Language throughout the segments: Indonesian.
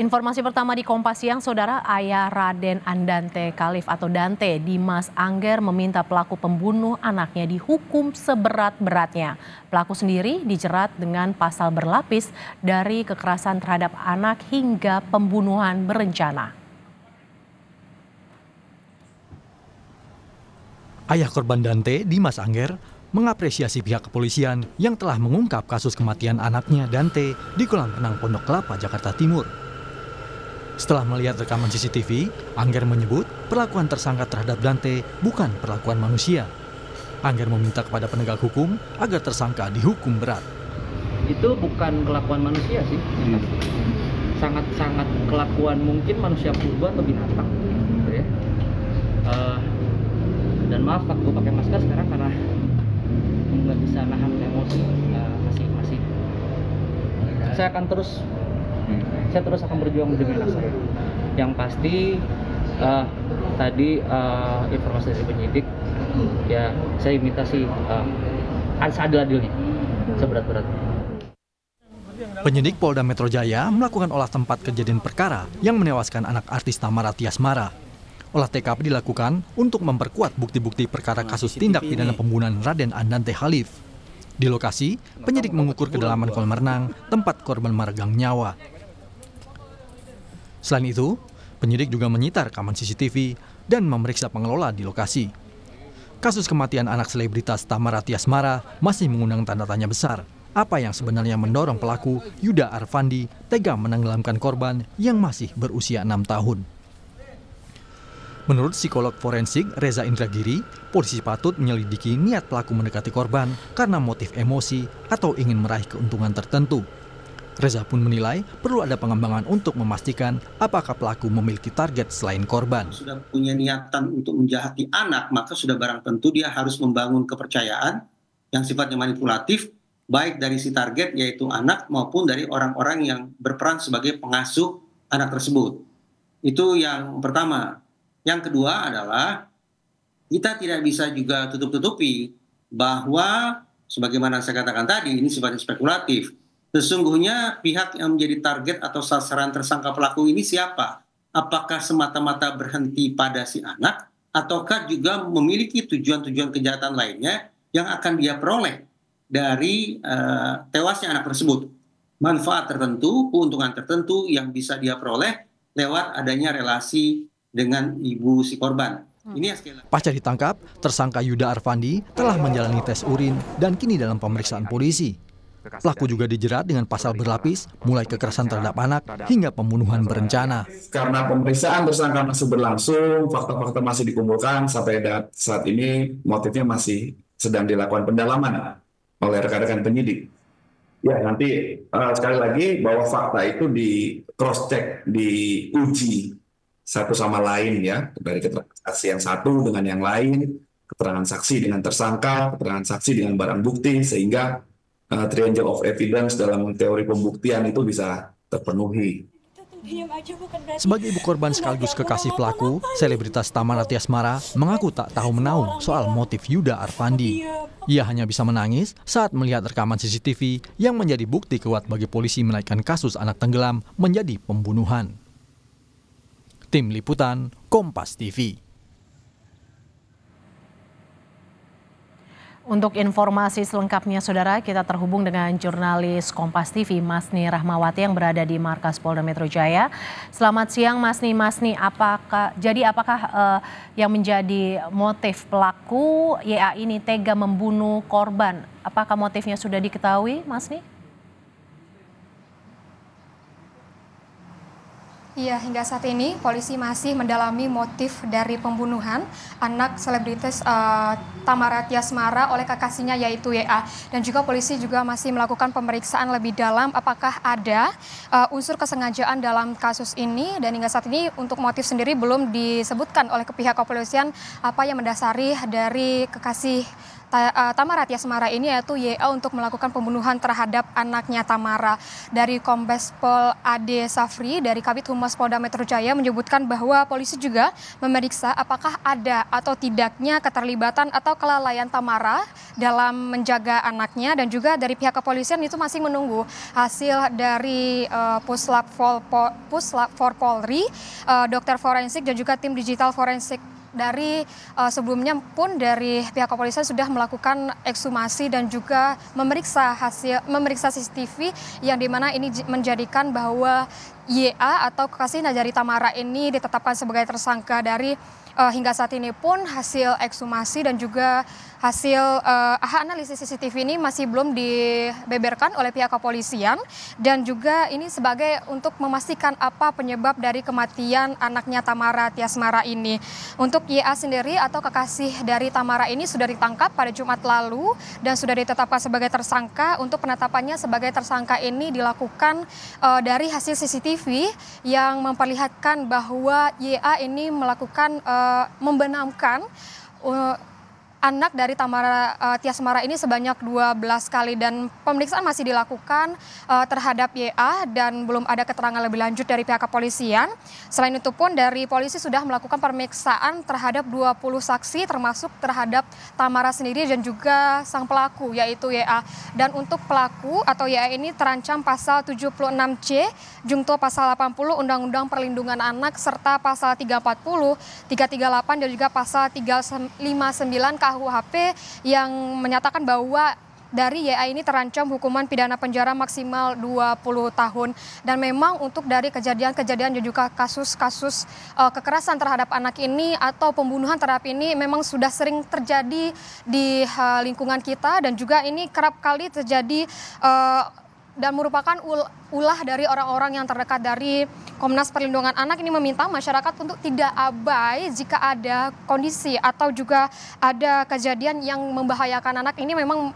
Informasi pertama di Kompas Siang, Saudara Ayah Raden Andante Kalif atau Dante Dimas Angger meminta pelaku pembunuh anaknya dihukum seberat-beratnya. Pelaku sendiri dijerat dengan pasal berlapis dari kekerasan terhadap anak hingga pembunuhan berencana. Ayah korban Dante, Dimas Angger, mengapresiasi pihak kepolisian yang telah mengungkap kasus kematian anaknya Dante di kolam renang Pondok Kelapa, Jakarta Timur. Setelah melihat rekaman CCTV, Angger menyebut perlakuan tersangka terhadap Dante bukan perlakuan manusia. Angger meminta kepada penegak hukum agar tersangka dihukum berat. Itu bukan kelakuan manusia sih. Sangat-sangat kelakuan mungkin manusia purba atau binatang. Gitu ya. Uh, dan maaf aku pakai masker sekarang karena nggak bisa nahan emosi uh, masih masih saya akan terus saya terus akan berjuang demi anak saya yang pasti uh, tadi uh, informasi dari penyidik ya saya minta sih uh, seadil-adilnya seberat-beratnya Penyidik Polda Metro Jaya melakukan olah tempat kejadian perkara yang menewaskan anak artis Tamara Tiasmara. Olah TKP dilakukan untuk memperkuat bukti-bukti perkara kasus tindak pidana pembunuhan Raden Andante Halif. Di lokasi, penyidik mengukur kedalaman kolam renang tempat korban meregang nyawa. Selain itu, penyidik juga menyita rekaman CCTV dan memeriksa pengelola di lokasi. Kasus kematian anak selebritas Tamara Tiasmara masih mengundang tanda tanya besar. Apa yang sebenarnya mendorong pelaku Yuda Arfandi tega menenggelamkan korban yang masih berusia enam tahun? Menurut psikolog forensik Reza Indragiri, polisi patut menyelidiki niat pelaku mendekati korban karena motif emosi atau ingin meraih keuntungan tertentu Reza pun menilai perlu ada pengembangan untuk memastikan apakah pelaku memiliki target selain korban. Sudah punya niatan untuk menjahati anak, maka sudah barang tentu dia harus membangun kepercayaan yang sifatnya manipulatif, baik dari si target yaitu anak maupun dari orang-orang yang berperan sebagai pengasuh anak tersebut. Itu yang pertama. Yang kedua adalah kita tidak bisa juga tutup-tutupi bahwa sebagaimana saya katakan tadi ini sifatnya spekulatif Sesungguhnya pihak yang menjadi target atau sasaran tersangka pelaku ini siapa? Apakah semata-mata berhenti pada si anak ataukah juga memiliki tujuan-tujuan kejahatan lainnya yang akan dia peroleh dari uh, tewasnya anak tersebut? Manfaat tertentu, keuntungan tertentu yang bisa dia peroleh lewat adanya relasi dengan ibu si korban. Hmm. Ini Pasca ditangkap, tersangka Yuda Arfandi telah menjalani tes urin dan kini dalam pemeriksaan polisi. Pelaku juga dijerat dengan pasal berlapis, mulai kekerasan terhadap anak hingga pembunuhan berencana. Karena pemeriksaan tersangka masih berlangsung, fakta-fakta masih dikumpulkan sampai saat ini motifnya masih sedang dilakukan pendalaman oleh rekan-rekan penyidik. Ya nanti uh, sekali lagi bahwa fakta itu di cross check, diuji satu sama lain ya dari keterangan saksi yang satu dengan yang lain, keterangan saksi dengan tersangka, keterangan saksi dengan barang bukti sehingga uh, triangle of evidence dalam teori pembuktian itu bisa terpenuhi. Sebagai ibu korban sekaligus kekasih pelaku, selebritas Tamara Tiasmara mengaku tak tahu menahu soal motif Yuda Arfandi. Ia hanya bisa menangis saat melihat rekaman CCTV yang menjadi bukti kuat bagi polisi menaikkan kasus anak tenggelam menjadi pembunuhan. Tim Liputan, Kompas TV. Untuk informasi selengkapnya saudara kita terhubung dengan jurnalis Kompas TV Masni Rahmawati yang berada di markas Polda Metro Jaya. Selamat siang Masni. Masni, apakah jadi apakah uh, yang menjadi motif pelaku YA ini tega membunuh korban? Apakah motifnya sudah diketahui Masni? Iya, hingga saat ini polisi masih mendalami motif dari pembunuhan anak selebritis uh, Tamara Tiasmara oleh kekasihnya yaitu YA. Dan juga polisi juga masih melakukan pemeriksaan lebih dalam apakah ada uh, unsur kesengajaan dalam kasus ini. Dan hingga saat ini untuk motif sendiri belum disebutkan oleh pihak kepolisian apa yang mendasari dari kekasih Tamara Tiasmara ini yaitu YA untuk melakukan pembunuhan terhadap anaknya Tamara. Dari Kombes Pol Ade Safri dari Kabit Humas Polda Metro Jaya menyebutkan bahwa polisi juga memeriksa apakah ada atau tidaknya keterlibatan atau kelalaian Tamara dalam menjaga anaknya dan juga dari pihak kepolisian itu masih menunggu hasil dari uh, Puslap for Polri, uh, dokter forensik dan juga tim digital forensik dari uh, sebelumnya pun dari pihak kepolisian sudah melakukan ekshumasi dan juga memeriksa hasil memeriksa CCTV yang di mana ini menjadikan bahwa YA atau kekasih Najari Tamara ini ditetapkan sebagai tersangka dari uh, hingga saat ini pun hasil ekshumasi dan juga hasil uh, analisis CCTV ini masih belum dibeberkan oleh pihak kepolisian dan juga ini sebagai untuk memastikan apa penyebab dari kematian anaknya Tamara Tiasmara ini. Untuk YA sendiri atau kekasih dari Tamara ini sudah ditangkap pada Jumat lalu dan sudah ditetapkan sebagai tersangka. Untuk penetapannya sebagai tersangka ini dilakukan uh, dari hasil CCTV yang memperlihatkan bahwa YA ini melakukan uh, membenamkan anak dari Tamara uh, Tias Mara ini sebanyak 12 kali dan pemeriksaan masih dilakukan uh, terhadap YA dan belum ada keterangan lebih lanjut dari pihak kepolisian. Selain itu pun dari polisi sudah melakukan pemeriksaan terhadap 20 saksi termasuk terhadap Tamara sendiri dan juga sang pelaku yaitu YA. Dan untuk pelaku atau YA ini terancam pasal 76C Jungto pasal 80 Undang-Undang Perlindungan Anak serta pasal 340, 338 dan juga pasal 359 KUHP yang menyatakan bahwa dari YA ini terancam hukuman pidana penjara maksimal 20 tahun. Dan memang untuk dari kejadian-kejadian dan juga kasus-kasus uh, kekerasan terhadap anak ini atau pembunuhan terhadap ini memang sudah sering terjadi di uh, lingkungan kita dan juga ini kerap kali terjadi uh, dan merupakan ulah dari orang-orang yang terdekat dari Komnas Perlindungan Anak ini meminta masyarakat untuk tidak abai jika ada kondisi atau juga ada kejadian yang membahayakan anak. Ini memang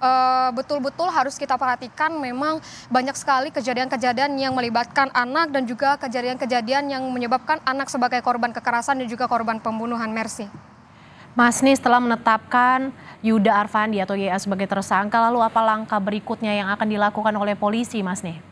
eh, betul-betul harus kita perhatikan. Memang banyak sekali kejadian-kejadian yang melibatkan anak dan juga kejadian-kejadian yang menyebabkan anak sebagai korban kekerasan dan juga korban pembunuhan. Mercy. Mas Nis telah menetapkan Yuda Arfandi atau YA sebagai tersangka, lalu apa langkah berikutnya yang akan dilakukan oleh polisi, Mas Nis?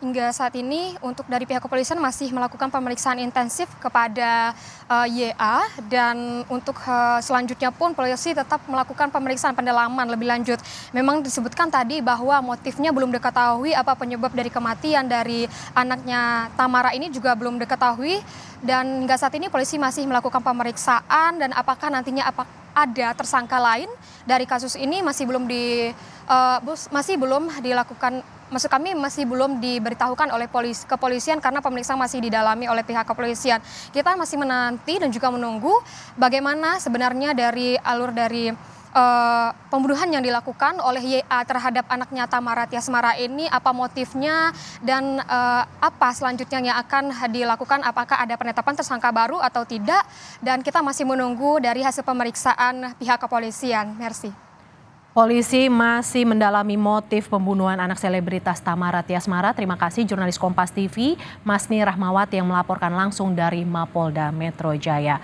Hingga saat ini untuk dari pihak kepolisian masih melakukan pemeriksaan intensif kepada uh, YA dan untuk uh, selanjutnya pun polisi tetap melakukan pemeriksaan pendalaman lebih lanjut. Memang disebutkan tadi bahwa motifnya belum diketahui apa penyebab dari kematian dari anaknya Tamara ini juga belum diketahui dan hingga saat ini polisi masih melakukan pemeriksaan dan apakah nantinya apa ada tersangka lain dari kasus ini masih belum di uh, masih belum dilakukan maksud kami masih belum diberitahukan oleh polis kepolisian karena pemeriksaan masih didalami oleh pihak kepolisian. Kita masih menanti dan juga menunggu bagaimana sebenarnya dari alur dari uh, pembunuhan yang dilakukan oleh YA terhadap anaknya Tamara Tiasmara ini apa motifnya dan uh, apa selanjutnya yang akan dilakukan apakah ada penetapan tersangka baru atau tidak dan kita masih menunggu dari hasil pemeriksaan pihak kepolisian. Merci. Polisi masih mendalami motif pembunuhan anak selebritas Tamara Tiasmara. Terima kasih jurnalis Kompas TV, Masni Rahmawati yang melaporkan langsung dari Mapolda Metro Jaya.